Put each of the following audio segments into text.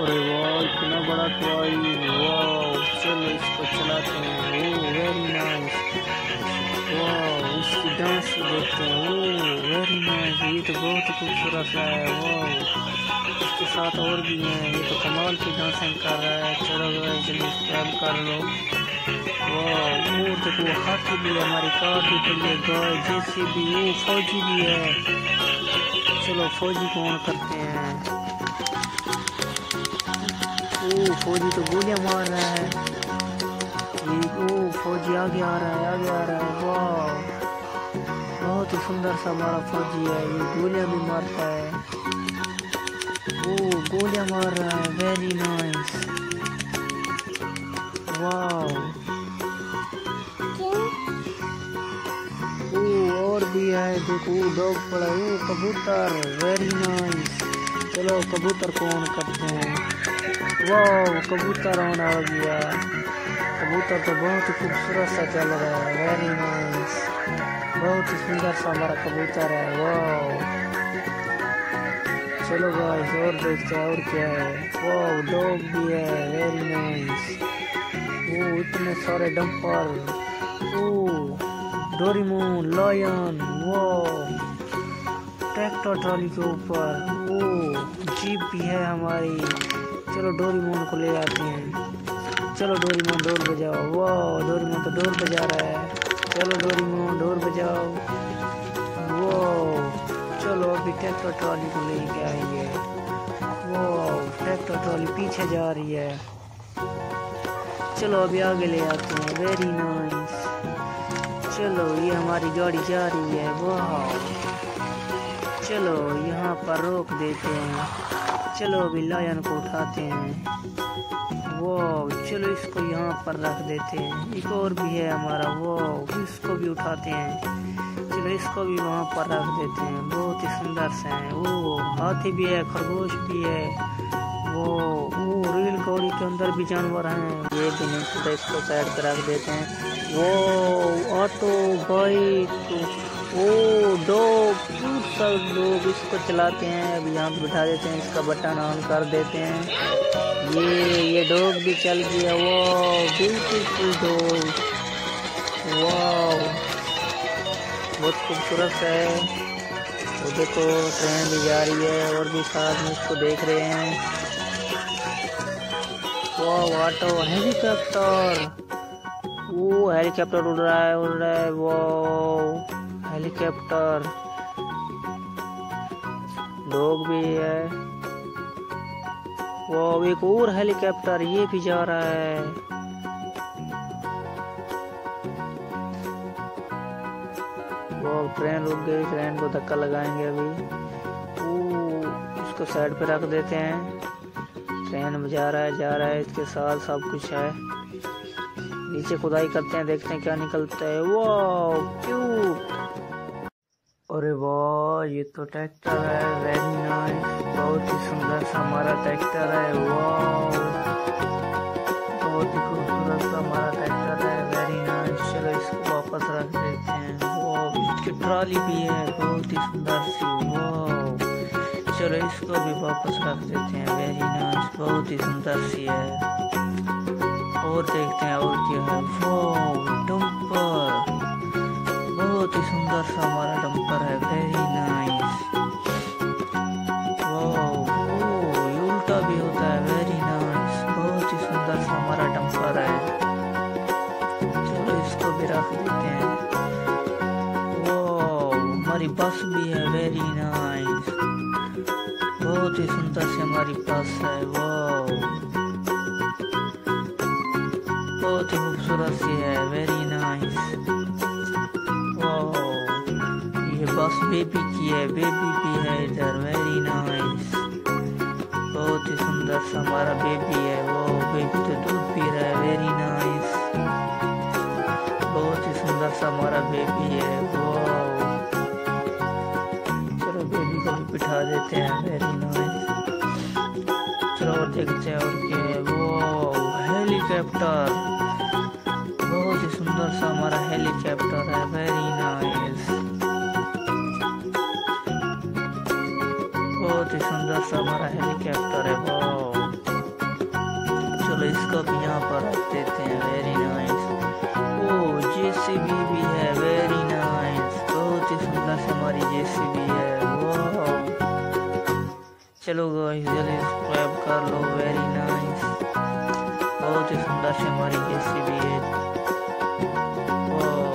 अरे वाह, इतना बड़ा टॉय वाह, चलो इसको चलाते हैं। ओ वेरी नाइस वाह इसकी डांस देखते हैं। ओ वेरी नाइस ये तो बहुत ही खूबसूरत सा है। वाह, इसके साथ और भी हैं। ये तो कमाल की डांसिंग कर रहा है। चलो चलिए स्क्रैप कर लो। वाह वो देखो हाथी भी है, हमारी कार भी खड़ी है गाय, जैसी भी वो फौजी भी है। चलो फौजी को ऑन करते हैं। ओ फौजी तो गोलियाँ मार रहा है। ये ओ फौजी आगे आ रहा है आगे आ रहा है। वाह। बहुत ही सुंदर सा हमारा फौजी है ये गोलियाँ भी मारता है। ओ गोलियाँ मार रहा है वेरी नाइस वाह। ओ और भी है देखो डॉग पड़ा है ओ कबूतर वेरी नाइस चलो कबूतर को ऑन करते हैं। वाह, कबूतर ऑन आ गया। कबूतर तो बहुत ही खूबसूरत सा चल रहा है। वेरी नाइस बहुत ही सुंदर सा हमारा कबूतर है। वाह चलो गाइस और देखते हैं, और क्या है। वाह डॉग भी है। वेरी नाइस ओ इतने सारे डंपर। ओ डोरीमोन लायन वो ट्रैक्टर ट्रॉली के ऊपर। ओ जीप भी है हमारी। चलो डोरीमोन को ले आते हैं। चलो डोरीमोन डोर बजाओ वाह, डोरीमोन तो डोर बजा रहा है। चलो डोरीमोन डोर बजाओ वो चलो अभी ट्रैक्टर ट्रॉली को लेके आएँगे वो ट्रैक्टर ट्रॉली पीछे जा रही है। चलो अभी आगे ले आते हैं। वेरी नाइस चलो, ये हमारी गाड़ी जा रही है। वाह। चलो, यहाँ पर रोक देते हैं। चलो अभी लायन को उठाते हैं। वो चलो इसको यहाँ पर रख देते हैं। एक और भी है हमारा वो इसको भी उठाते हैं। चलो इसको भी वहाँ पर रख देते हैं। बहुत ही सुंदर से हैं। वो हाथी भी है, खरगोश भी है। वो वो रेल गाड़ी के अंदर भी जानवर हैं। ये भी नहीं तो इसको साइड पर रख देते हैं। वो ऑटो, बाइक। वो डॉग सब लोग इसको चलाते हैं। अभी यहाँ पे बिठा देते हैं, इसका बटन ऑन कर देते हैं। ये ये डॉग भी चल गया। वो ब्यूटीफुल डॉग। वाह बहुत खूबसूरत है। वो देखो, ट्रेन भी जा रही है और भी साथ में इसको देख रहे हैं। वाह ऑटो, हेलीकॉप्टर। वो हेलीकॉप्टर उड़ रहा है, उड़ रहा है। वो हेलीकॉप्टर। लोग भी है। वो एक और हेलीकॉप्टर, ये भी जा रहा है। वो ट्रेन रुक गई, ट्रेन को धक्का लगाएँगे अभी। वो इसको साइड पे रख देते हैं। ट्रेन जा रहा है, जा रहा है, इसके साथ सब कुछ है। नीचे खुदाई करते हैं, देखते हैं क्या निकलता है। वो क्यों अरे वाह ये तो ट्रैक्टर है, वेरी नाइस। बहुत ही सुंदर सा हमारा ट्रैक्टर है वाह बहुत ही खूबसूरत सा हमारा ट्रैक्टर है, वेरी नाइस। चलो इसको वापस रख देते हैं। वाह इसकी ट्रॉली भी है, बहुत ही सुंदर सी वाह चलो इसको भी वापस रख देते हैं, वेरी नाइस। बहुत ही सुंदर सी है। और देखते हैं, और क्या है। वो, डंपर। बहुत ही सुंदर सा हमारा डंपर है। वेरी नाइस उल्टा भी होता है। वेरी नाइस बहुत ही सुंदर सा हमारा डंपर है। चलो इसको भी रख देते हैं। वो हमारी बस भी है। वेरी नाइस बहुत ही सुंदर से हमारी बस है। वो बहुत ही खूबसूरत सी है। वेरी बस बेबी की है बेबी भी है इधर वेरी नाइस बहुत ही सुंदर सा हमारा बेबी है, वो बेबी तो दूध पी रहा है वेरी नाइस बहुत ही सुंदर सा हमारा बेबी है वो चलो बेबी को भी बिठा देते हैं वेरी नाइस चलो और देखते हैं और है वो हेलीकॉप्टर बहुत ही सुंदर सा हमारा हेलीकॉप्टर है वेरी नाइस सुंदर सा हमारा हेलीकॉप्टर है वो चलो इसको भी यहाँ पर रख देते हैं वेरी नाइस ओ जे भी भी है वेरी नाइस बहुत ही सुंदर से हमारी जेसीबी है वो चलो गाइस जल्दी सब्सक्राइब कर लो वेरी नाइस बहुत ही सुंदर से हमारी जे है। वाह।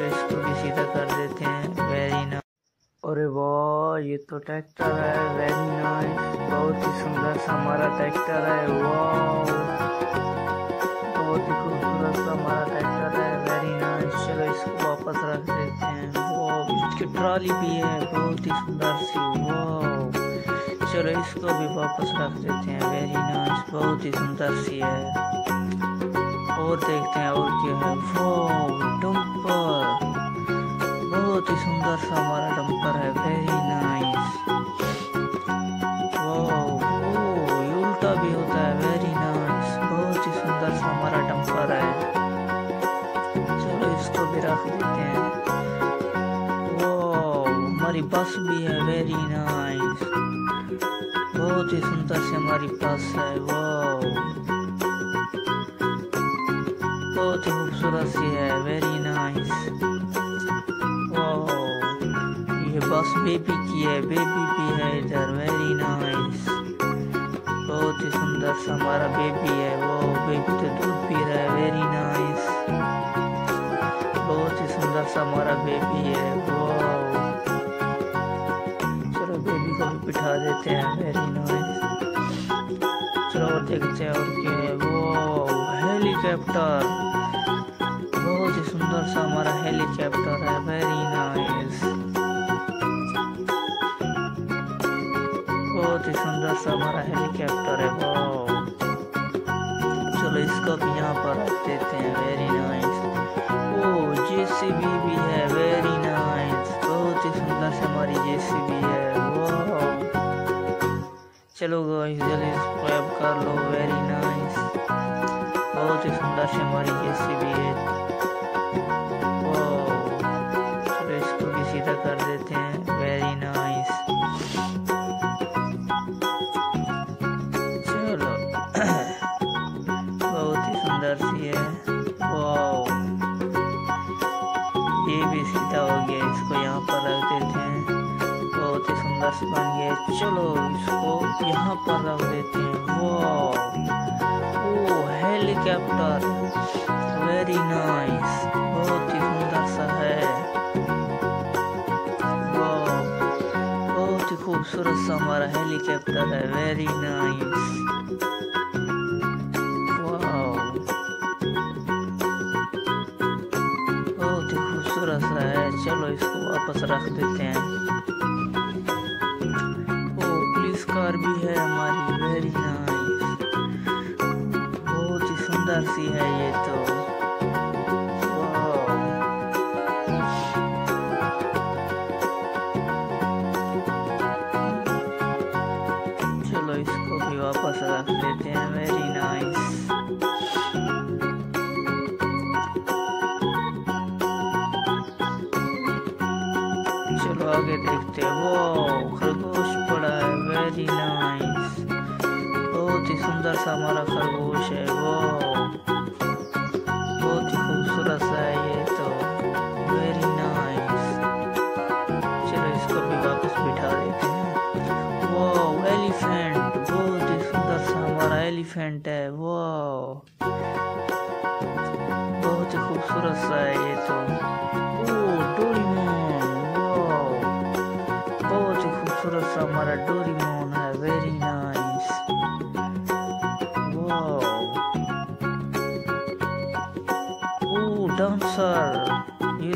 चलो भी सीधा अरे वाह। ये तो ट्रैक्टर है वेरी नाइस बहुत ही सुंदर सा हमारा ट्रैक्टर है, वाह। बहुत ही खूबसूरत सा हमारा ट्रैक्टर है वेरी नाइस चलो इसको वापस रख देते हैं वो इसकी ट्रॉली भी है, बहुत ही सुंदर सी, वाह। चलो इसको भी वापस रख देते हैं वेरी नाइस बहुत ही सुंदर सी है। और देखते हैं और क्या है वो डंपर। बहुत ही सुंदर सा हमारा डंपर है। वेरी नाइस वो उल्टा भी होता है। वेरी नाइस बहुत ही सुंदर सा हमारा डंपर है। चलो इसको भी रख देते हैं। वो हमारी बस भी है। वेरी नाइस बहुत ही सुंदर से हमारी बस है। वो बहुत ही खूबसूरत सी है। वेरी नाइस बस बेबी की है बेबी भी है, इधर वेरी नाइस बहुत ही सुंदर सा हमारा बेबी है, वो बेबी तो दूध पी रहा है वेरी नाइस बहुत ही सुंदर सा हमारा बेबी है वो चलो बेबी को भी बिठा देते हैं वेरी नाइस चलो और देखते हैं और क्या है वो हेलीकॉप्टर बहुत ही सुंदर सा हमारा हेलीकॉप्टर है वेरी नाइस बहुत ही सुंदर सा हमारा हेलीकॉप्टर है वो चलो इसको भी यहाँ पर रख देते हैं वेरी नाइस ओ जेसीबी भी है वेरी नाइस बहुत ही सुंदर से हमारी जेसीबी है वो चलो गाइस जल्दी सब्सक्राइब कर लो वेरी नाइस बहुत ही सुंदर से हमारी जेसीबी है। वो चलो इसको भी सीधा कर देते हैं। इसको यहाँ पर रख देते हैं। ओ, हेलीकॉप्टर। वेरी नाइस बहुत ही सुंदर सा है। बहुत ही खूबसूरत सा हमारा हेलीकॉप्टर है। वेरी नाइस बहुत ही खूबसूरत सा है। चलो इसको वापस रख देते हैं। सी है ये तो। चलो इसको भी वापस रख देते हैं। वेरी नाइस चलो आगे देखते हैं। वो खरगोश पड़ा है। वेरी नाइस ही सुंदर सा हमारा खरगोश है। वो बहुत ही खूबसूरत सा है ये तो। वेरी नाइस चलो इसको भी वापस बिठा देते हैं। वो एलिफेंट बहुत ही सुंदर सा हमारा एलिफेंट है। वो बहुत ही खूबसूरत सा है ये तो। ओ डोरीमोन बहुत ही खूबसूरत सा हमारा डोरीमोन है। वेरी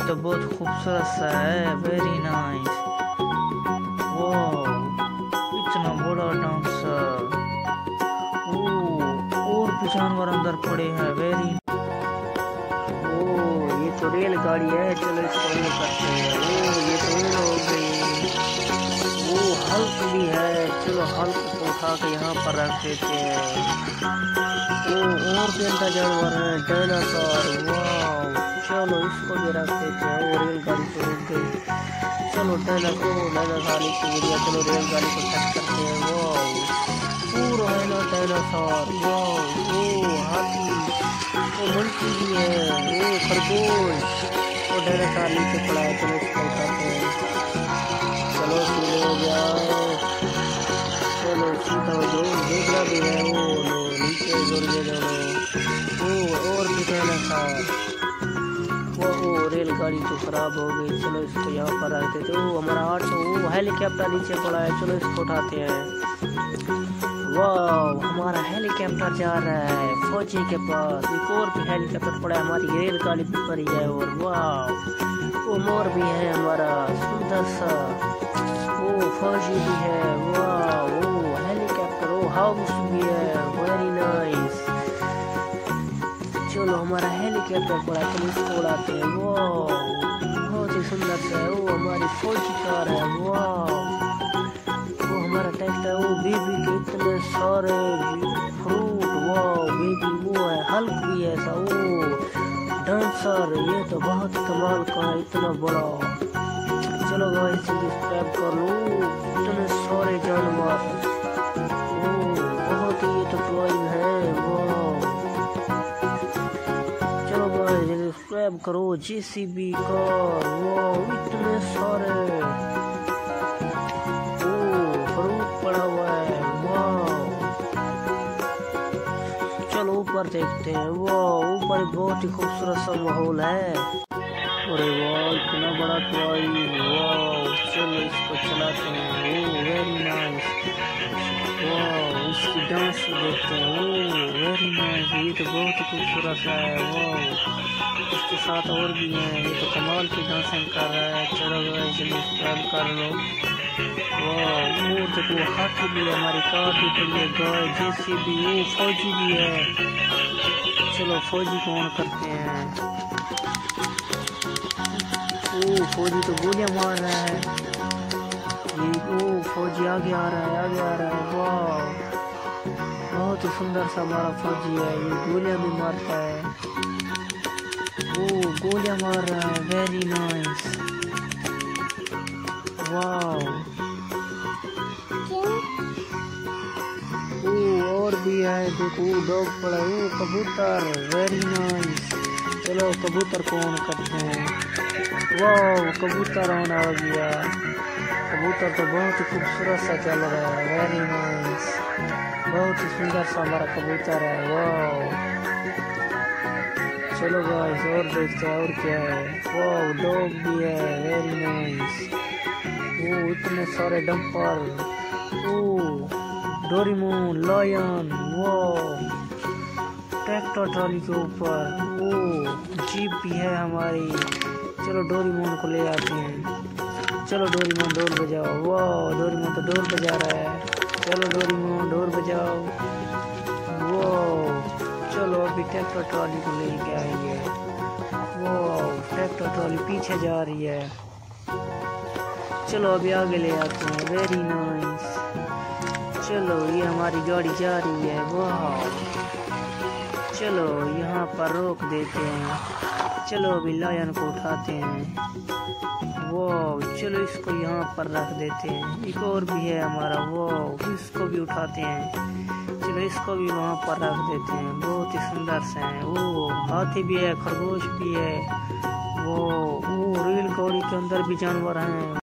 तो बहुत खूबसूरत सा है वेरी नाइस वाओ इतना बड़ा डांसर ओ और भी जानवर अंदर पड़े हैं वेरी ओ ये तो रेलगाड़ी है, चलो इसको ये करते हैं. ओ ये तो रेल हो गई. वो हल्क भी है, चलो हल्क को उठा के यहाँ पर रख देते हैं. ओ और अंदर जानवर है, डायनासोर वाह चलो, इसको भी रख देते हैं वो रेलगाड़ी तो रुक गई चलो, डायनासोर डायनासोर की गिरिया चलो, रेलगाड़ी को टच करते हैं वाह पूरा है ना, डायनासोर वाह ओ, हाथी वो मुल्की भी है वो खरगोश। वो डायनासोर नीचे पड़ा है, चलो, इसको उठाते हैं। चलो सीधे हो जाओ है था रेलगाड़ी तो खराब हो गई चलो इसको यहाँ पर रख देते वो हमारा आठ सौ वो हेलीकॉप्टर नीचे पड़ा है चलो इसको उठाते हैं वाह हमारा हेलीकॉप्टर जा रहा है फौजी के पास एक और भी हेलीकॉप्टर पड़ा है हमारी रेलगाड़ी भी पड़ी है और वाह वो मोर भी है हमारा सुंदर सा वो फौजी भी है वाह वो हाउस भी है वेरी नाइस चलो हमारा हेलीकॉप्टर पड़ा है चलो इसको उड़ाते हैं वाह बहुत ही सुंदर सा है वो हमारी फौजी कार है वो हमारा ट्रैक्टर वो बेबी के इतने सारे फ्रूट वो बेबी वो है हल्क भी है ऐसा वो डांसर ये तो बहुत कमाल का है इतना बड़ा चलो भाई सब्सक्राइब कर लो इतने सारे जानवर सब्सक्राइब करो जेसीबी कार वो इतने सारे पड़ा हुआ है चलो ऊपर देखते हैं। वो ऊपर बहुत ही खूबसूरत सा माहौल है। अरे वाह, इतना बड़ा टॉय वाह इसको चलाते हैं ओ वेरी नाइस वाह उसकी डांस देखते हैं ओ वेरी नाइस ये तो बहुत ही खूबसूरत सा है वाह उसके साथ और भी हैं, ये तो कमाल की डांसिंग कर रहा है चलो भाई चलो सब्सक्राइब कर लो। वाह वो देखो हाथी भी है, हमारी कार भी पड़ी है गाय जेसीबी वो फौजी भी है। चलो फौजी को ऑन करते हैं। फौजी तो गोलियाँ मार रहा है। ये ओ फौजी आगे आ रहा है, आगे आ रहा है। वाह। बहुत ही सुंदर सा हमारा फौजी है, ये गोलियाँ भी मारता है। ओ गोलियाँ मार रहा है वेरी नाइस वाह। और भी है, देखो डॉग पड़ा है कबूतर वेरी नाइस चलो, कबूतर को ऑन करते हैं। वाह कबूतर ऑन आ गया कबूतर तो बहुत ही खूबसूरत सा चल रहा है वेरी नाइस बहुत ही सुंदर सा हमारा कबूतर है वाह चलो गाइस और देखते हैं और क्या है वाह डॉग भी है वेरी नाइस वो इतने सारे डंपर ओ डोरीमोन लायन वो ट्रैक्टर ट्रॉली के ऊपर वो जीप भी है हमारी चलो डोरीमोन को ले आते हैं। चलो डोरीमोन ढोल बजाओ। वाह डोरीमोन तो ढोल बजा रहा है। चलो डोरीमोन ढोल बजाओ। वो चलो अभी ट्रैक्टर ट्रॉली को लेके आएँगे वो ट्रैक्टर ट्रॉली पीछे जा रही है। चलो अभी आगे ले आते हैं। वेरी नाइस चलो, ये हमारी गाड़ी जा रही है। वाह। चलो यहाँ पर रोक देते हैं। चलो अभी लायन को उठाते हैं। वो चलो इसको यहाँ पर रख देते हैं। एक और भी है हमारा वो इसको भी उठाते हैं। चलो इसको भी वहाँ पर रख देते हैं। बहुत ही सुंदर से हैं। वो हाथी भी है, खरगोश भी है। वो वो रेल गाड़ी के अंदर भी जानवर हैं।